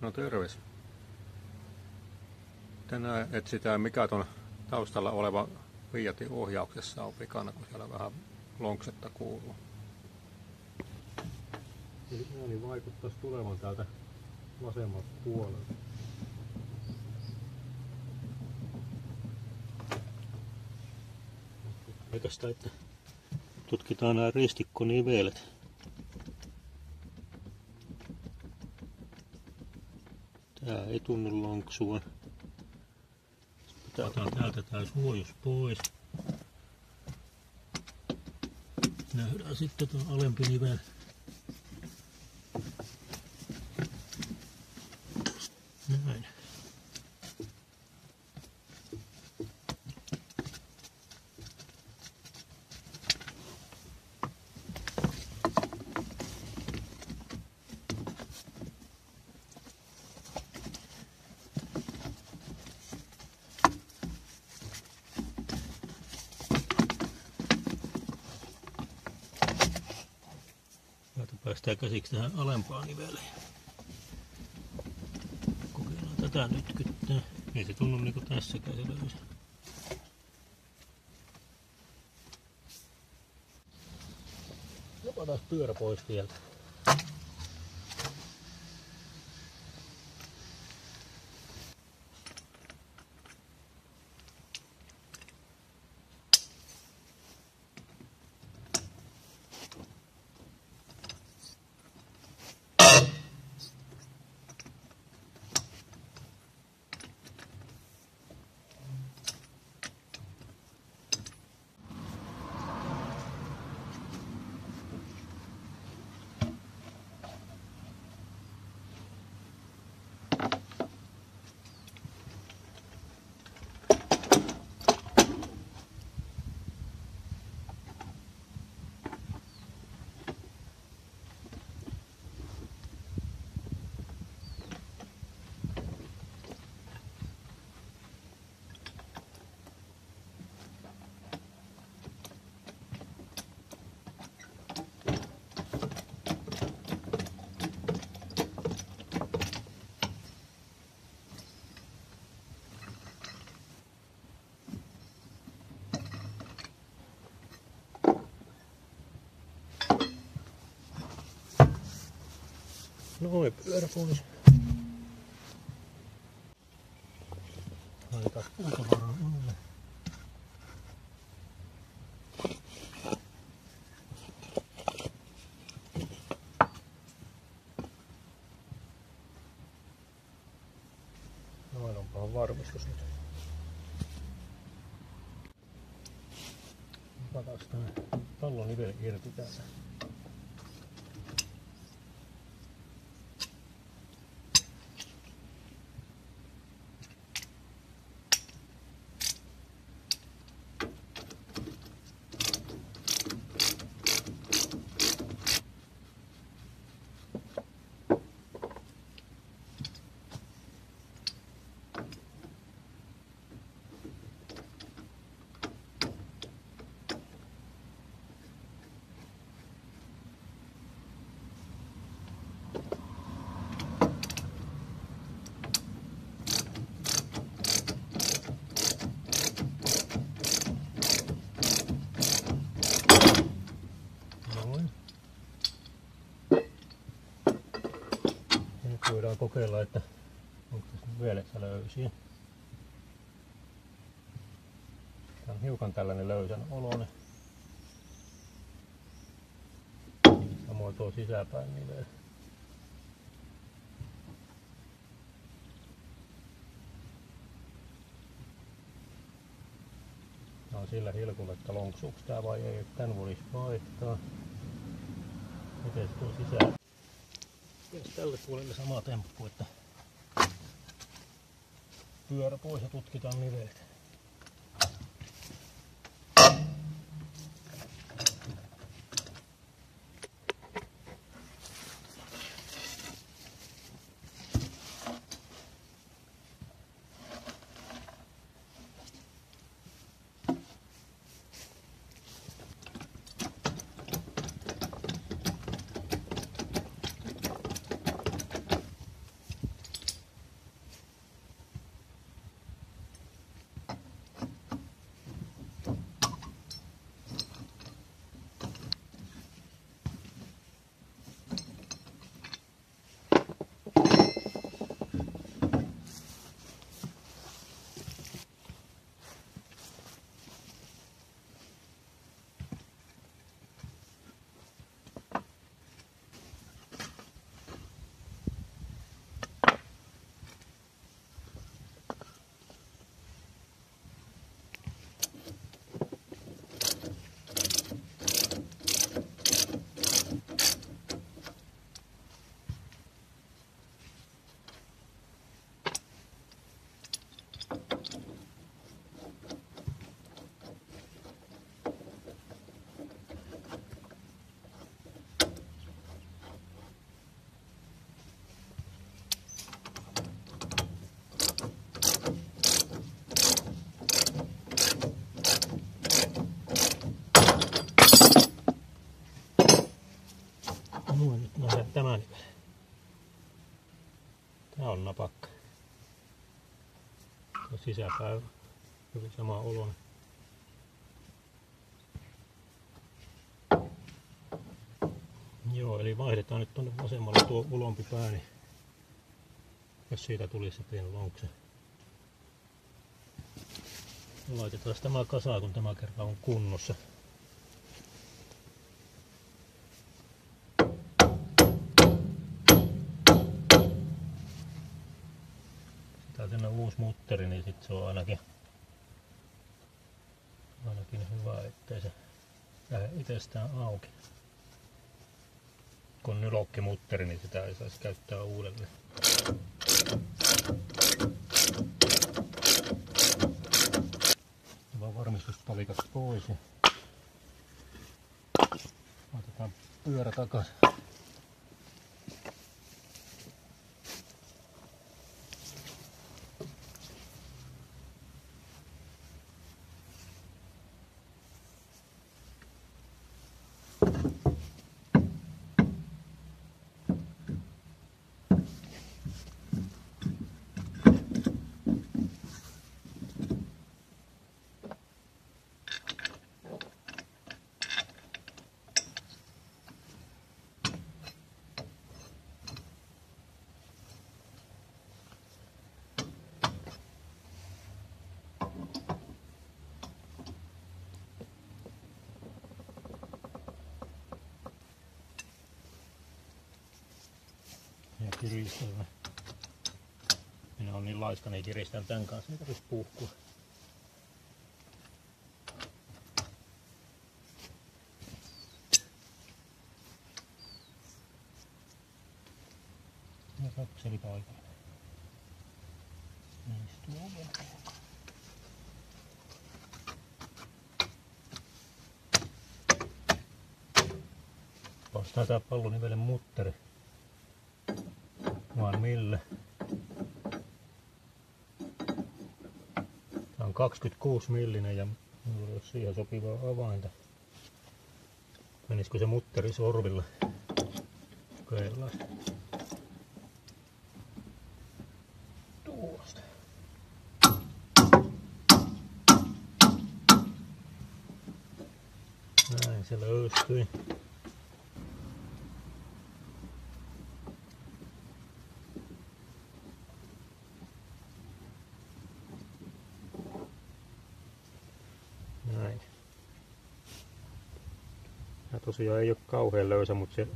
No terveys. Tänään etsitään mikä tuon taustalla oleva Fiatin ohjauksessa on vikana, kun siellä vähän lonksetta kuuluu. Eli ääni vaikuttaisi tulevan täältä vasemmalta puolelta. Oikeastaan, että tutkitaan nämä ristikkonivelet. Tää ei tunnu lonksua. Otetaan täältä tää suojus pois. Nähdään sitten tuo alempi nivel. Näin. Täältä päästään käsiksi tähän alempaan niveleen. Kokeillaan tätä nyt kyttää. Ei se tunnu niinku tässäkään se löysä. Jopa taas pyörä pois sieltä. Noin, pyörä pois. Laitetaan puutavaraa alle. Noin onpahan varmistus nyt. Otetaan tää pallon nivel irti täältä. Noin. Ja nyt voidaan kokeilla, että onko tässä vieläksä löysiä. Tämä on hiukan tällainen löysän oloinen. Samoin tuo sisäpäin nivel. Tämä on sillä hilkulla, että lonksuuko tää vai ei. Tän voisi vaihtaa. Miten tuo sisään? Tehdään tälle puolelle sama temppu, että pyörä pois ja tutkitaan nivelet. Napakka. Tuo sisäpää hyvin sama oloinen. Joo, eli vaihdetaan nyt tuonne vasemmalle tuo ulompi pää, niin jos siitä tulisi se pieni lonkse. Laitetaan tämä kasaan, kun tämä kerran on kunnossa. Sitä sinne uusi mutteri, niin sit se on ainakin, ainakin hyvä, ettei se lähde itsestään auki. Kun nylokkimutteri, niin sitä ei saisi käyttää uudelleen. Vaan varmistuspalikat pois otetaan pyörä takaisin. Ja kiristelmä. Minä olen niin laiska, niin kiristän tämän kanssa, ei tarvitse puhkua. Ja kakseli paikalle. Istuu oven Vastaa tää pallonivelen mutteri vaan mille. Tämä on 26 millinen ja minulla olisi siihen sopivaa avainta. Menisikö se mutteri sorvilla? Kokeillaan. Tuosta. Näin se löystyi. Näin. Ja tosiaan ei ole kauhean löysä, mutta se,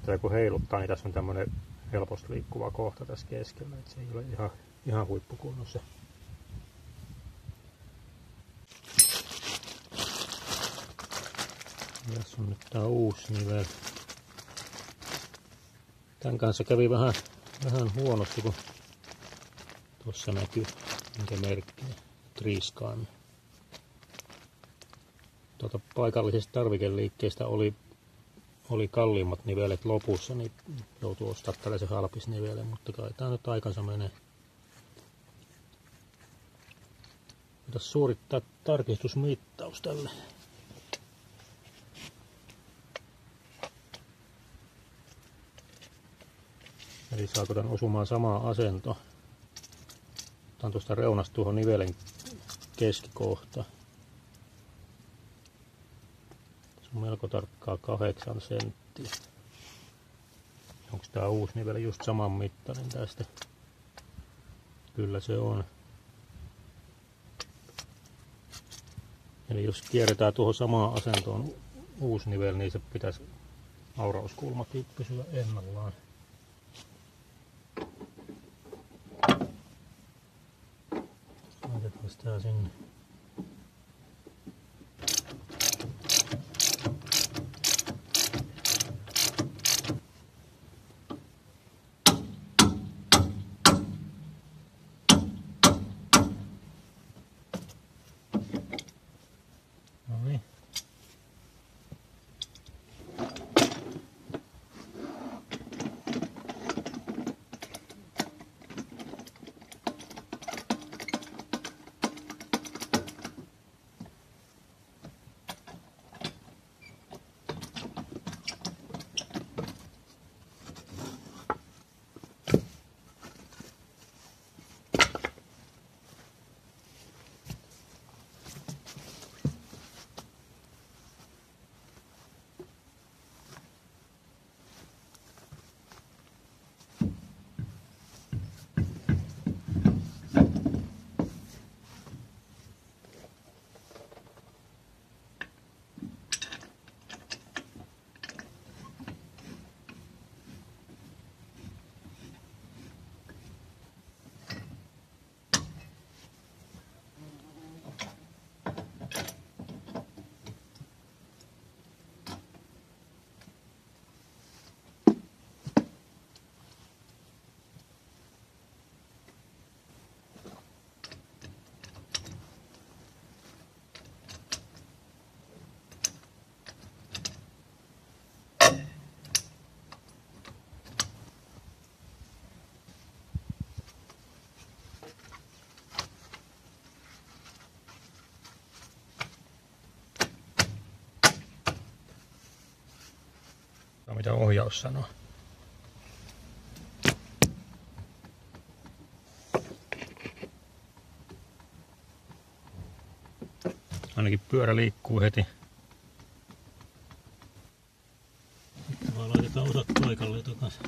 tätä kun heiluttaa, niin tässä on tämmöinen helposti liikkuva kohta tässä keskellä, että se ei ole ihan, ihan huippukunnossa. Tässä on nyt tää uusi nivel. Tämän kanssa kävi vähän, vähän huonosti, kun tuossa näkyy, minkä merkki Triskaan tuota, paikallisesta tarvikeliikkeestä oli, oli kalliimmat nivelet lopussa, niin joutuu ostamaan tällaisen halpisnivelen, mutta kai tämä nyt aikansa menee. Pitäisi suorittaa tarkistusmittaus tälle. Eli saako tämän osumaan samaa asento. Otan tuosta reunasta tuohon nivelen keskikohtaan. on melko tarkkaa kahdeksan senttiä. Onko tämä uusi niveli just saman mittainen tästä? Kyllä se on. Eli jos kierretään tuohon samaan asentoon uusi nivel, niin se pitäisi aurauskulmakin pysyä ennallaan. Laitetaan sitä sinne. Mitä ohjaus sanoo. Ainakin pyörä liikkuu heti. Sitten vaan laitetaan osat paikalle takaisin.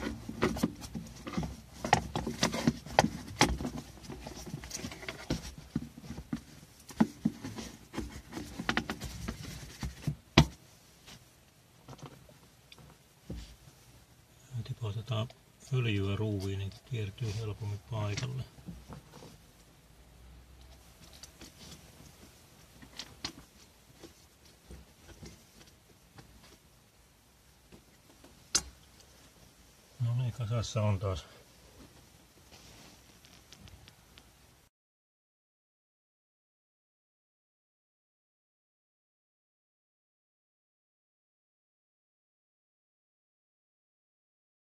Kasassa on taas